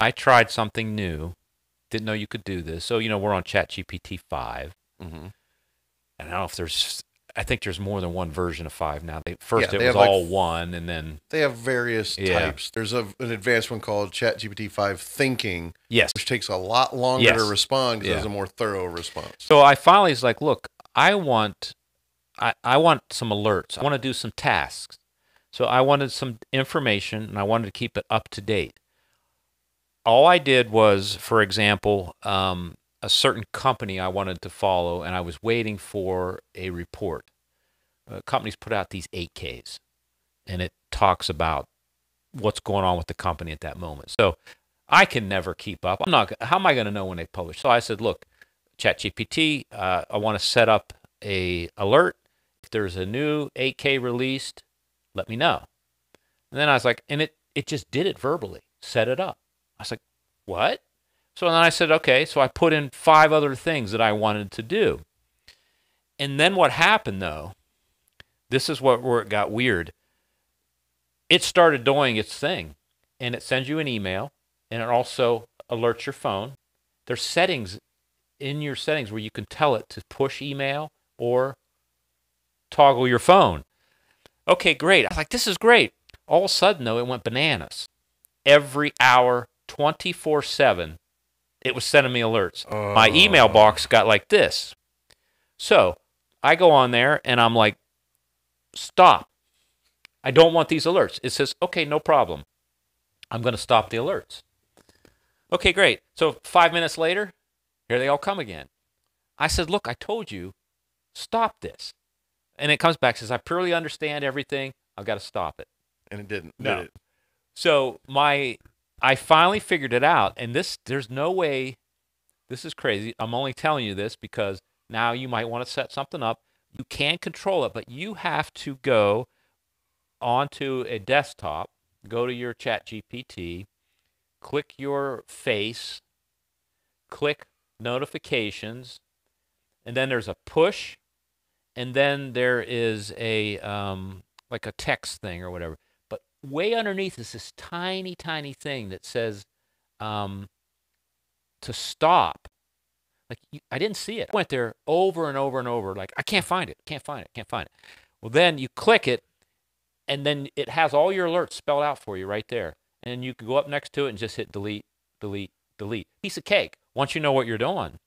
I tried something new. Didn't know you could do this. So, you know, we're on ChatGPT 5. Mm-hmm. And I don't know if there's, I think there's more than one version of 5 now. They, first Yeah, it they was have, like, all one, and then, They have various Yeah. types. There's a, an advanced one called ChatGPT 5 Thinking, yes. which takes a lot longer Yes. to respond because Yeah. it's a more thorough response. So I finally was like, look, I want, I, I want some alerts. I want to do some tasks. So I wanted some information and I wanted to keep it up to date. All I did was, for example, um, a certain company I wanted to follow and I was waiting for a report. Uh, companies put out these 8Ks and it talks about what's going on with the company at that moment. So I can never keep up. I'm not, how am I going to know when they publish? So I said, look, ChatGPT, uh, I want to set up a alert. If there's a new 8K released, let me know. And then I was like, and it it just did it verbally, set it up. I was like, what? So then I said, okay. So I put in five other things that I wanted to do. And then what happened though? This is what where it got weird. It started doing its thing, and it sends you an email, and it also alerts your phone. There's settings in your settings where you can tell it to push email or toggle your phone. Okay, great. I was like, this is great. All of a sudden, though, it went bananas. Every hour, 24 7, it was sending me alerts. My oh. email Oh. box got like this. So I go on there and I'm like, stop. I don't want these alerts. It says, okay, no problem. I'm going to stop the alerts. Okay, great. So five minutes later, here they all come again. I said, look, I told you, stop this. And it comes back, says, I purely understand everything. I've got to stop it. And it didn't. No. Did it? So my I finally figured it out. And this there's no way this is crazy. I'm only telling you this because now you might want to set something up. You can control it, but you have to go onto a desktop, go to your chat GPT, click your face, click notifications, and then there's a push, and then there is a um, like a text thing or whatever. Way underneath is this tiny, tiny thing that says um, to stop. Like you, I didn't see it. I went there over and over and over. Like I can't find it. Can't find it. Can't find it. Well, then you click it, and then it has all your alerts spelled out for you right there. And you can go up next to it and just hit delete, delete, delete. Piece of cake. Once you know what you're doing,